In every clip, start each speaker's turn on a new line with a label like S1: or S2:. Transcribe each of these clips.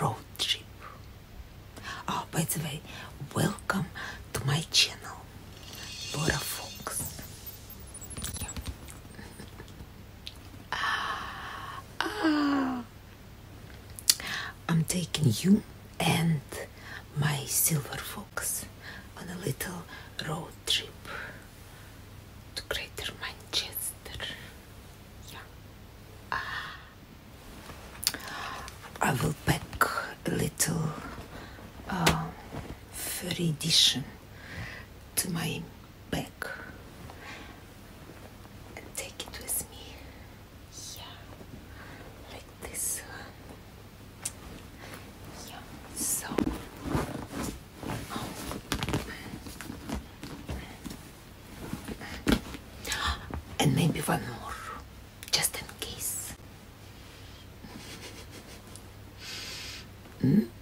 S1: road trip. Oh, by the way, welcome to my channel, Lora Fox. Yeah. Ah. I'm taking you and my silver fox on a little road trip to Greater Manchester. Yeah. Ah. I will a little uh, furry edition to my bag and take it with me. Yeah, like this one. Yeah, so. And maybe one more, just in case. Now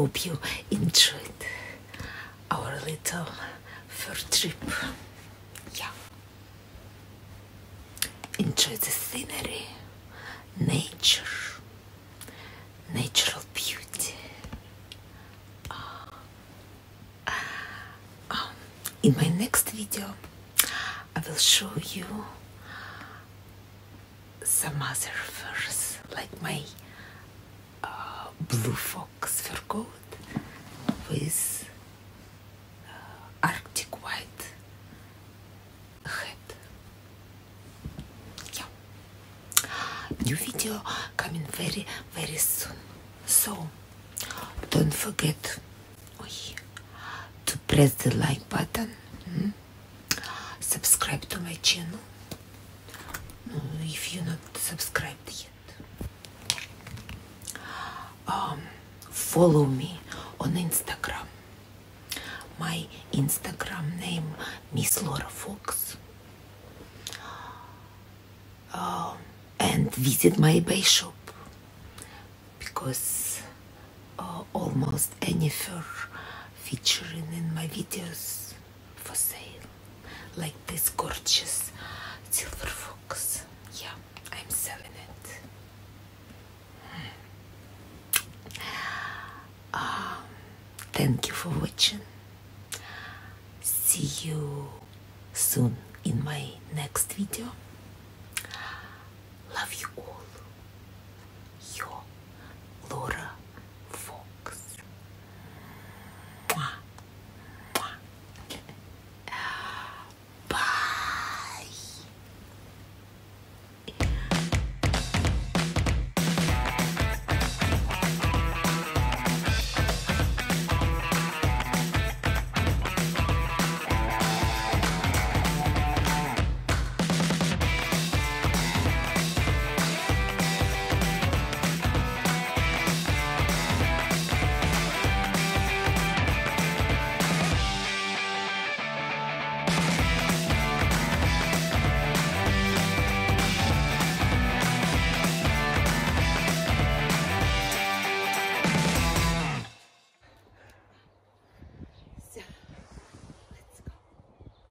S1: Hope you enjoyed our little fur trip. Yeah. Enjoy the scenery, nature, natural beauty. Um, in my next video, I will show you some other furs, like my uh, blue fox with uh, Arctic white head. Yeah. New video coming very, very soon. So don't forget to press the like button. mm, Subscribe to my channel if you're not subscribed yet. Um, follow me on Instagram. My Instagram name Miss Lora Fox. Um, and visit my eBay shop because uh, almost any fur featuring in my videos for sale, like this gorgeous silver fox. Yeah, I'm selling it. Um, thank you for watching. See you soon in my next video. Love you all.